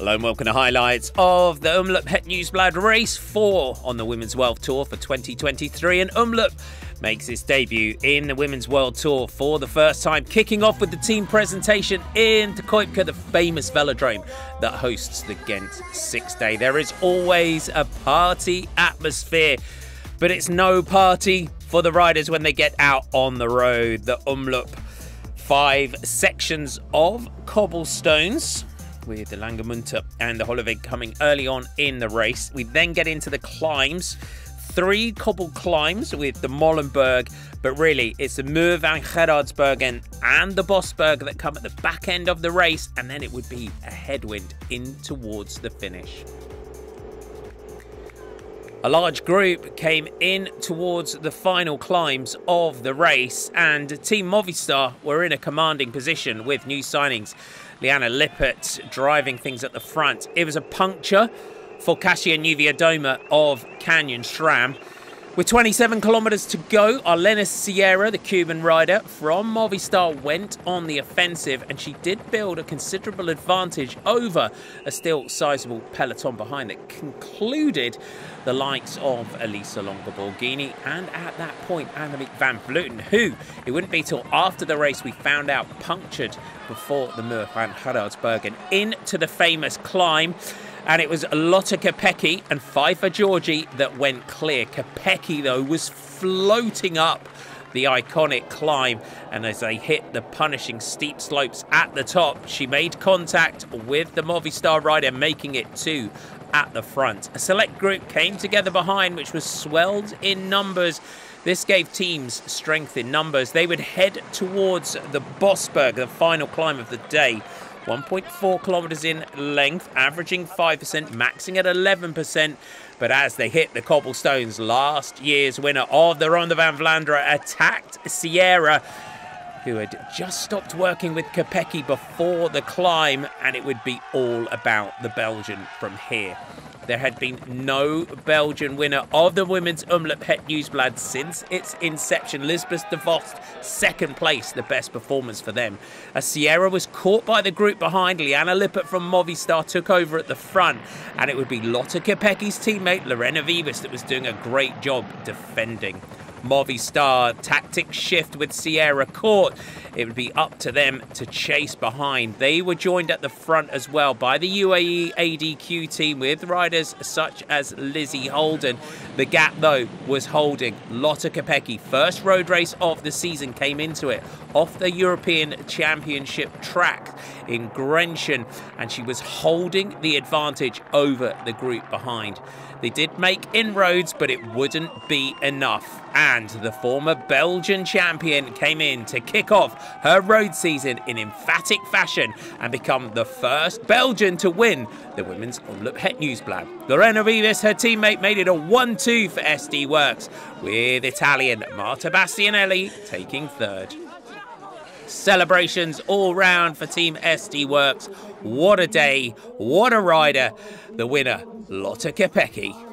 Hello and welcome to highlights of the Omloop Het Nieuwsblad Race 4 on the Women's World Tour for 2023. And Omloop makes its debut in the Women's World Tour for the first time, kicking off with the team presentation in Kuipke, the famous velodrome that hosts the Ghent Six Day. There is always a party atmosphere, but it's no party for the riders when they get out on the road. The Omloop five sections of cobblestones with the Lange Munte and the Holleweg coming early on in the race. We then get into the climbs. Three cobble climbs with the Molenberg, but really it's the Muur van Geraardsbergen and the Bosberg that come at the back end of the race, and then it would be a headwind in towards the finish. A large group came in towards the final climbs of the race, and Team Movistar were in a commanding position with new signings Liane Lippert driving things at the front. It was a puncture for Kasia Niewiadoma of Canyon SRAM. With 27 kilometres to go, Arlenis Sierra, the Cuban rider from Movistar, went on the offensive and she did build a considerable advantage over a still sizable peloton behind that concluded the likes of Elisa Longo Borghini and at that point Annemiek van Vleuten, who it wouldn't be till after the race we found out punctured before the Muur van Geraardsbergen into the famous climb and it was Lotte Kopecky and Pfeiffer Georgi that went clear. Kopecky, though, was floating up the iconic climb, and as they hit the punishing steep slopes at the top, she made contact with the Movistar rider, making it two at the front. A select group came together behind, which was swelled in numbers. This gave teams strength in numbers. They would head towards the Bosberg, the final climb of the day. 1.4 kilometers in length, averaging 5%, maxing at 11%. But as they hit the cobblestones, last year's winner of the Ronde van Vlaanderen attacked Sierra, who had just stopped working with Kopecky before the climb, and it would be all about the Belgian from here. There had been no Belgian winner of the Women's Omloop Het Nieuwsblad since its inception. Lisbeth de Vos, second place, the best performance for them. As Sierra was caught by the group behind, Liane Lippert from Movistar took over at the front, and it would be Lotte Kopecky's teammate Lorena Wiebes that was doing a great job defending. Movistar tactic shift with Sierra caught. It would be up to them to chase behind. They were joined at the front as well by the UAE ADQ team with riders such as Lizzie Holden. The gap, though, was holding. Lotte Kopecky, first road race of the season, came into it off the European Championship track in Grenchen, and she was holding the advantage over the group behind. They did make inroads, but it wouldn't be enough. And the former Belgian champion came in to kick off her road season in emphatic fashion and become the first Belgian to win the Women's Omloop Het Nieuwsblad. Lorena Wiebes, her teammate, made it a 1-2 for SD Worx, with Italian Marta Bastianelli taking third. Celebrations all round for Team SD Worx. What a day, what a rider. The winner, Lotte Kopecky.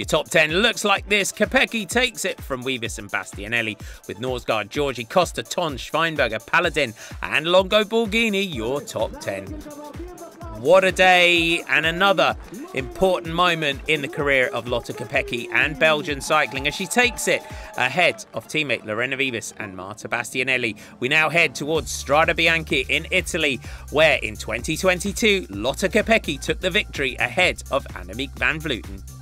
Your top 10 looks like this. Kopecky takes it from Wiebes and Bastianelli, with Norsgaard, Georgi, Costa, Ton, Schweinberger, Paladin, and Longo Borghini, your top 10. What a day and another important moment in the career of Lotte Kopecky and Belgian cycling as she takes it ahead of teammate Lorena Wiebes and Marta Bastianelli. We now head towards Strade Bianche in Italy, where in 2022 Lotte Kopecky took the victory ahead of Annemiek van Vleuten.